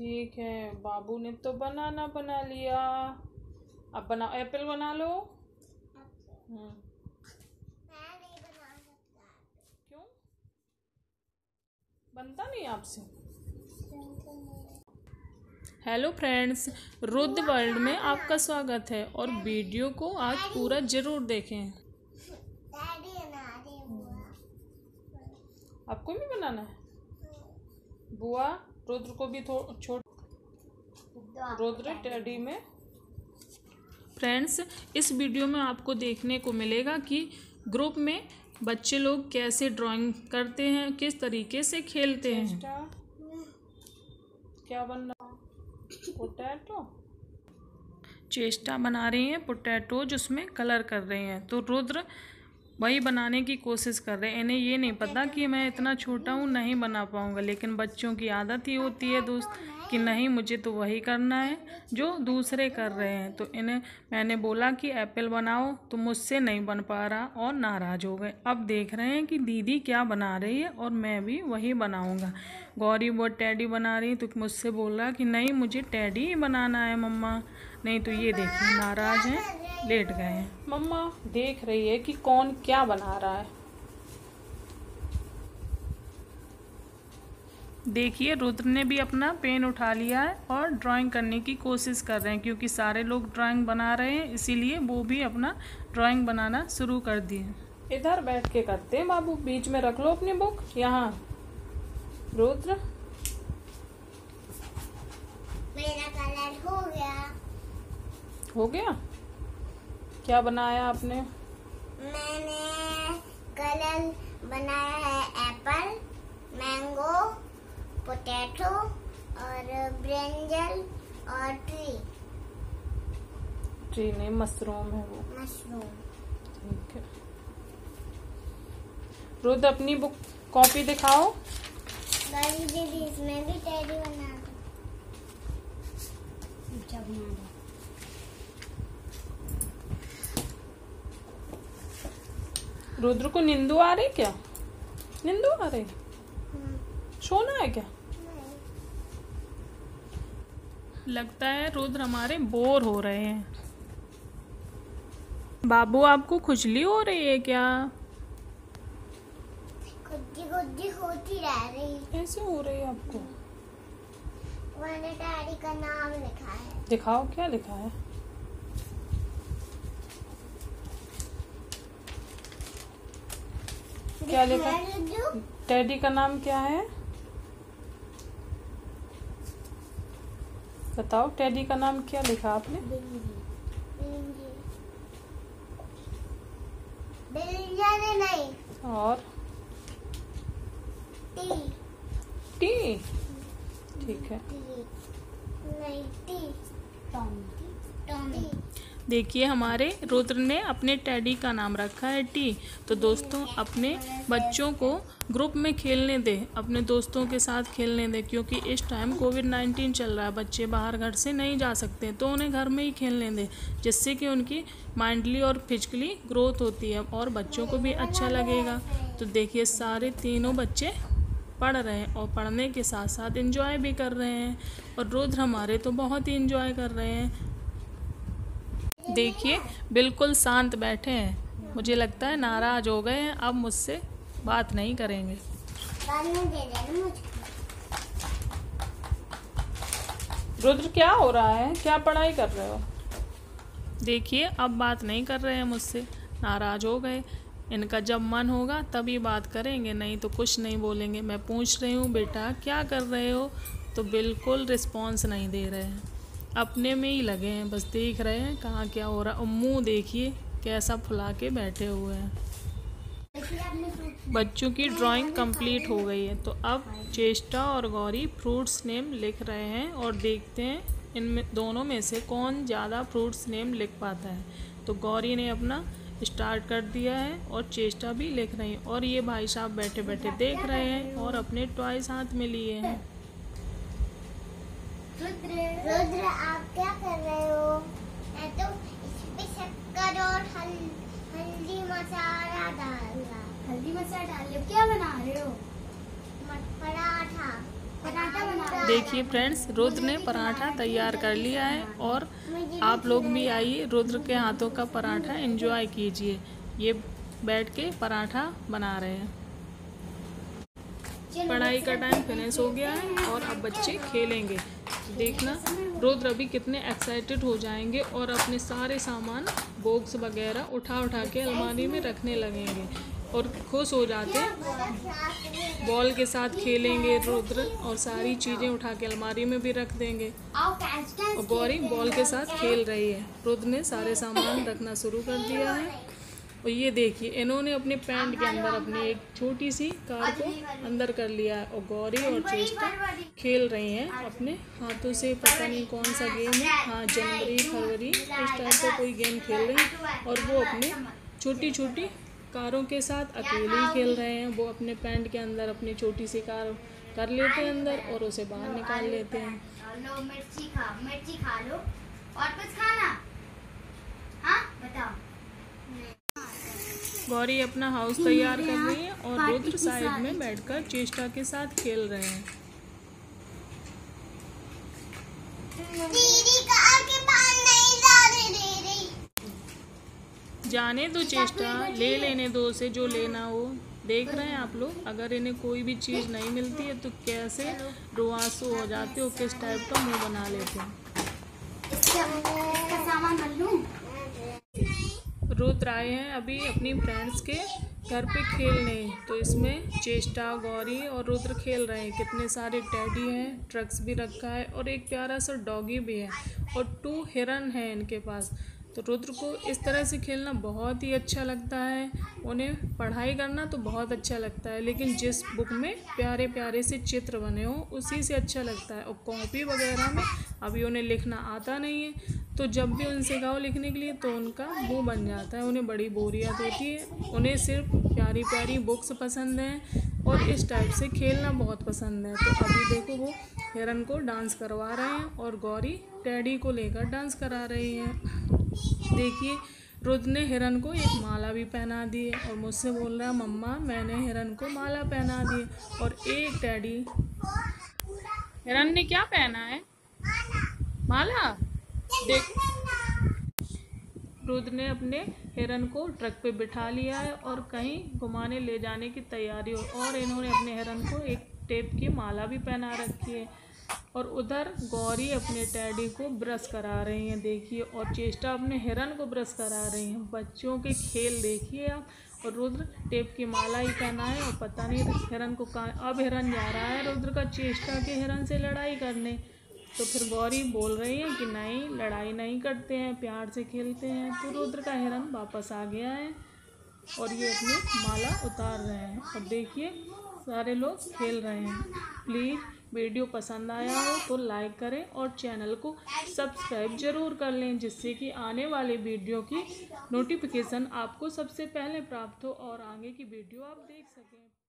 ठीक है, बाबू ने तो बनाना बना लिया। अब बना, एप्पल बना लो। हम्म। क्यों? बनता नहीं आपसे? हेलो फ्रेंड्स रुद्ध वर्ल्ड में आपका स्वागत है और वीडियो को आज पूरा ज़रूर देखें। आपको भी बनाना है? बुआ? रुद्र को भी थोड़ा छोट रुद्र टेडी में। फ्रेंड्स इस वीडियो में आपको देखने को मिलेगा कि ग्रुप में बच्चे लोग कैसे ड्राइंग करते हैं किस तरीके से खेलते हैं। क्या बन रहा? पोटैटो? चेष्टा बना रही हैं पोटैटो जिसमें कलर कर रहे हैं। तो रुद्र वही बनाने की कोशिश कर रहे हैं। इन्हें ये नहीं पता कि मैं इतना छोटा हूँ, नहीं बना पाऊँगा। लेकिन बच्चों की आदत ही होती है दोस्त कि नहीं, मुझे तो वही करना है जो दूसरे कर रहे हैं। तो इन्हें मैंने बोला कि एप्पल बनाओ तो मुझसे नहीं बन पा रहा और नाराज़ हो गए। अब देख रहे हैं कि दीदी क्या बना रही है और मैं भी वही बनाऊँगा। गौरी वो टैडी बना रही तो मुझसे बोल रहा कि नहीं, मुझे टैडी ही बनाना है मम्मा। नहीं तो ये देखिए, नाराज़ हैं। लेट गए हैं। मम्मा देख रही है कि कौन क्या बना रहा है। देखिए रुद्र ने भी अपना पेन उठा लिया है और ड्राइंग करने की कोशिश कर रहे हैं क्योंकि सारे लोग ड्राइंग बना रहे हैं इसीलिए वो भी अपना ड्राइंग बनाना शुरू कर दिए। इधर बैठ के करते हैं बाबू बीच में रख लो अपनी बुक यहाँ। रुद्र? मेरा कलर हो गया। हो गया? क्या बनाया आपने? मैंने कलर बनाया है एप्पल मैंगो पोटैटो और ब्रिंजल और ट्री। ट्री नहीं मशरूम है वो। मशरूम। ठीक है। रुद्र अपनी बुक कॉपी दिखाओ। दीदी इसमें भी टेडी बना दो जब बना दो रुद्र को नींदू आ रही क्या? नींदू आ रही? सोना है क्या? लगता है रुद्र हमारे बोर हो रहे हैं। बाबू आपको खुजली हो रही है क्या? खुद्दी होती रह रही कैसे हो रही है आपको? मैंने डैडी का नाम लिखा है। दिखाओ क्या लिखा है? क्या लिखा? टैडी का नाम क्या है? बताओ टैडी का नाम क्या लिखा आपने? नहीं और? टी टी ठीक है। नहीं टी टॉमी टॉमी देखिए, हमारे रुद्र ने अपने टैडी का नाम रखा है टी। तो दोस्तों, अपने बच्चों को ग्रुप में खेलने दें, अपने दोस्तों के साथ खेलने दें, क्योंकि इस टाइम कोविड नाइन्टीन चल रहा है। बच्चे बाहर घर से नहीं जा सकते तो उन्हें घर में ही खेलने दें, जिससे कि उनकी माइंडली और फिजिकली ग्रोथ होती है और बच्चों को भी अच्छा लगेगा। तो देखिए, सारे तीनों बच्चे पढ़ रहे हैं और पढ़ने के साथ साथ इंजॉय भी कर रहे हैं। और रुद्र हमारे तो बहुत ही इंजॉय कर रहे हैं। देखिए, बिल्कुल शांत बैठे हैं। मुझे लगता है नाराज़ हो गए हैं, अब मुझसे बात नहीं करेंगे। रुद्र, क्या हो रहा है? क्या पढ़ाई कर रहे हो? देखिए, अब बात नहीं कर रहे हैं मुझसे। नाराज़ हो गए। इनका जब मन होगा, तभी बात करेंगे, नहीं तो कुछ नहीं बोलेंगे। मैं पूछ रही हूँ, बेटा, क्या कर रहे हो? तो बिल्कुल रिस्पॉन्स नहीं दे रहे हैं। अपने में ही लगे हैं, बस देख रहे हैं कहाँ क्या हो रहा है। मुँह देखिए कैसा फुला के बैठे हुए हैं। बच्चों की ड्राइंग कंप्लीट हो गई है तो अब चेष्टा और गौरी फ्रूट्स नेम लिख रहे हैं और देखते हैं इनमें दोनों में से कौन ज़्यादा फ्रूट्स नेम लिख पाता है। तो गौरी ने अपना स्टार्ट कर दिया है और चेष्टा भी लिख रही है और ये भाई साहब बैठे बैठे देख रहे हैं और अपने टॉयस हाथ में लिए हैं। रुद्र रुद्र आप क्या कर रहे हो? मैं तो इस पे शक्कर और हल, हल्दी मसाला डाल रहा हल्दी मसाला डाल लो क्या बना रहे हो? पराठा। पराठा बना देखिए फ्रेंड्स रुद्र ने पराठा तैयार कर लिया है और आप लोग भी आइए रुद्र के हाथों का पराठा एंजॉय कीजिए। ये बैठ के पराठा बना रहे हैं। पढ़ाई का टाइम फिनिश हो गया है और अब बच्चे खेलेंगे। देखना। रुद्र अभी कितने एक्साइटेड हो जाएँगे और अपने सारे सामान बॉक्स वगैरह उठा उठा के अलमारी में रखने लगेंगे और खुश हो जाते। बॉल के साथ खेलेंगे रुद्र और सारी चीज़ें उठा के अलमारी में भी रख देंगे। और गौरी बॉल के साथ खेल रही है। रुद्र ने सारे सामान रखना शुरू कर दिया है। और ये देखिए इन्होंने अपने पैंट के अंदर अपनी एक छोटी सी कार को अंदर कर लिया है और गौरी और चेष्टा खेल रही हैं अपने हाथों से पता नहीं कौन सा गेम है। हाँ जनवरी फरवरी इस टाइप का कोई गेम खेल रहे हैं। और वो अपने छोटी छोटी कारों के साथ अकेले ही खेल रहे हैं। वो अपने पैंट के अंदर अपनी छोटी सी कार कर लेते हैं अंदर और उसे बाहर निकाल लेते हैं। लो मिर्ची खा मिर्ची खा लो। और कुछ खाना हाँ बताओ गौरी अपना हाउस तैयार कर रही है और रुद्र साइड में बैठकर चेष्टा के साथ खेल रहे हैं। जाने दो चेष्टा ले लेने दो उसे जो लेना हो। देख रहे हैं आप लोग अगर इन्हें कोई भी चीज़ नहीं मिलती है तो कैसे रुआसू हो जाते हो किस टाइप का मुँह बना लेते हैं इसका इसका सामान भर लूँ रुद्र आए हैं अभी अपनी फ्रेंड्स के घर पे खेलने तो इसमें चेष्टा, गौरी और रुद्र खेल रहे हैं। कितने सारे टैडी हैं ट्रक्स भी रखा है और एक प्यारा सा डॉगी भी है और टू हिरन है इनके पास। तो रुद्र को इस तरह से खेलना बहुत ही अच्छा लगता है। उन्हें पढ़ाई करना तो बहुत अच्छा लगता है, लेकिन जिस बुक में प्यारे प्यारे से चित्र बने हों, उसी से अच्छा लगता है। और कॉपी वगैरह में अभी उन्हें लिखना आता नहीं है। तो जब भी उनसे कहो लिखने के लिए तो उनका मुँह बन जाता है। उन्हें बड़ी बोरियत होती है। उन्हें सिर्फ़ प्यारी प्यारी बुक्स पसंद हैं और इस टाइप से खेलना बहुत पसंद है। तो अभी देखो वो हिरन को डांस करवा रहे हैं और गौरी टैडी को लेकर डांस करा रही है। देखिए, रुद्र ने हिरन को एक माला भी पहना दी है और मुझसे बोल रहा, मम्मा, मैंने हिरन को माला पहना दी और एक टैडी, हिरन ने क्या पहना है? माला? देख। रुद्र ने अपने हिरन को ट्रक पे बिठा लिया है और कहीं घुमाने ले जाने की तैयारी हो और इन्होंने अपने हिरन को एक टेप की माला भी पहना रखी है और उधर गौरी अपने टैडी को ब्रश करा रही हैं, देखिए, और चेष्टा अपने हिरन को ब्रश करा रही हैं। बच्चों के खेल देखिए आप, और रुद्र टेप की माला ही पहना है और पता नहीं हिरन को कहाँ अब हिरन जा रहा है रुद्र का चेष्टा के हिरन से लड़ाई करने। तो फिर गौरी बोल रही है कि नहीं, लड़ाई नहीं करते हैं, प्यार से खेलते हैं। तो रुद्र का हिरन वापस आ गया है और ये अपनी माला उतार रहे हैं। और देखिए, सारे लोग खेल रहे हैं। प्लीज़, वीडियो पसंद आया हो तो लाइक करें और चैनल को सब्सक्राइब ज़रूर कर लें, जिससे कि आने वाले वीडियो की नोटिफिकेशन आपको सबसे पहले प्राप्त हो और आगे की वीडियो आप देख सकें।